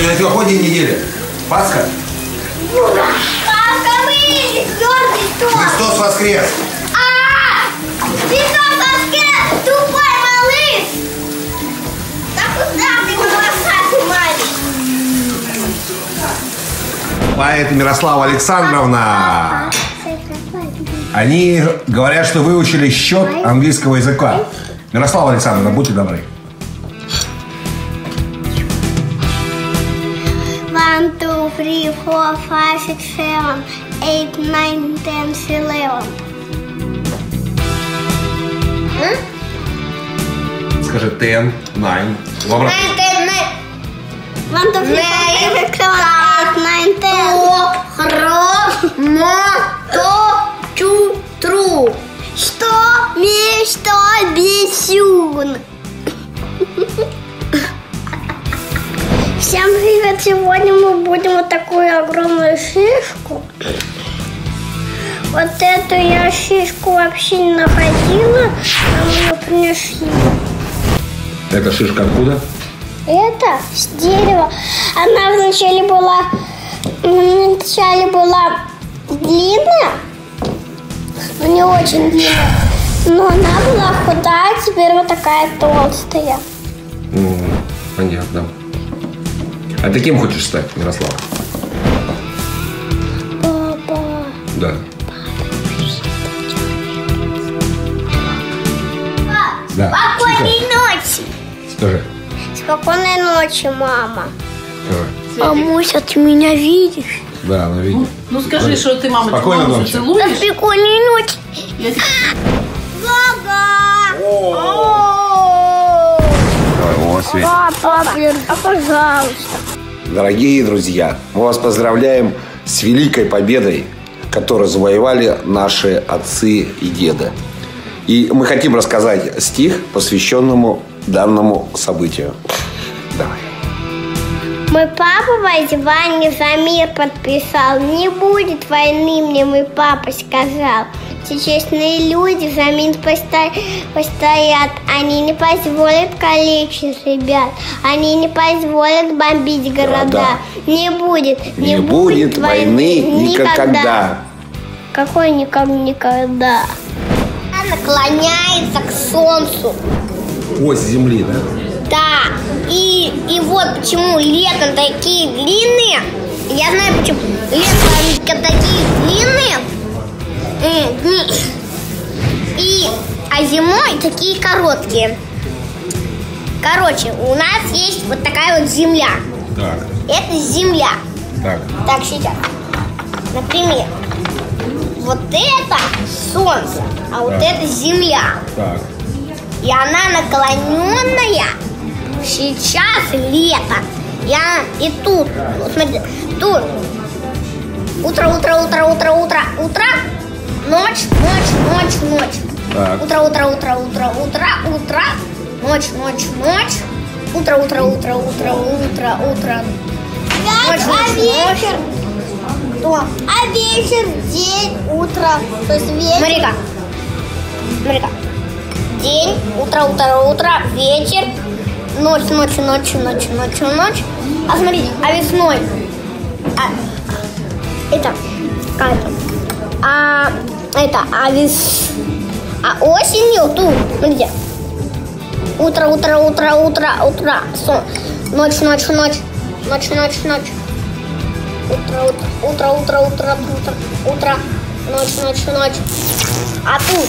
Сегодня какой день недели? Пасха? Папа, мы твердый торт. Христос воскрес! А! Христос воскрес, тупой малыш. Да куда ты волосатый маленький? Поэт Мирослава Александровна. Они говорят, что выучили счет английского языка. Мирослава Александровна, будьте добры. One, two, three, four, five, six, seven, eight, nine, ten, eleven. Скажи ten, nine. В обратно. One, two, three, four, five, six, seven, eight, nine, ten. Ро, мо, то, чу, тру. Что, ми, что, бисюн. Всем привет! Сегодня мы будем вот такую огромную шишку. Вот эту я шишку вообще не находила, а мы ее принесли. Это шишка откуда? Это с дерева. Она вначале была, вначале была длинная, но не очень длинная. Но она была худая, теперь вот такая толстая. М, Понятно. А ты кем хочешь стать, Мирослав? Папа. Да. Да. Спокойной ночи. Скажи. Спокойной ночи, мама. Давай. А Муся, ты меня видишь? Да, она видит. Ну скажи, что ты мамочку Спокойной маму ночи. целуешь. Спокойной ночи. Я тебе- Гага! Давай, о, Свет. Папа, а пожалуйста. Дорогие друзья, мы вас поздравляем с великой победой, которую завоевали наши отцы и деды. И мы хотим рассказать стих, посвященному данному событию. Давай. Мой папа воззвание за мир подписал. Не будет войны, мне мой папа сказал. Все честные люди посто- постоят. Они не позволят калечить ребят. Они не позволят бомбить города. Города. Не будет, Не будет войны никогда. Какой никак никогда? Она наклоняется к солнцу. Ось земли, да? Да, и, и вот почему летом такие длинные. Я знаю, почему летом такие длинные. И, а зимой такие короткие. Короче, у нас есть вот такая вот земля. Так, Это земля. так. Так, сейчас. Например, вот это солнце, а вот Так. это земля. Так. И она наклоненная. Сейчас лето. Я и тут. Вот смотри, тут. Утро, утро, утро, утро, утро, утро. Ночь, ночь, ночь, ночь. Так. Утро, утро, утро, утро, утро, утро. Ночь, ночь, ночь. Утро, утро, утро, утро, утро, утро. Ночь, ночь, ночь. Кто? А вечер, день, утро. То есть вечер. Смотри-ка. Смотри-ка. День, утро, утро, утро, вечер, ночь, ночь, ночь, ночь, ночь, ночь. А смотрите, а весной, а, это, как это, а, это, а вес, а осенью тут, смотрите, утро, утро, утро, утро, утро, сон, ночь, ночь, ночь, ночь, ночь, ночь, утро, утро, утро, утро, утро, утро, утро, ночь, ночь, ночь, а тут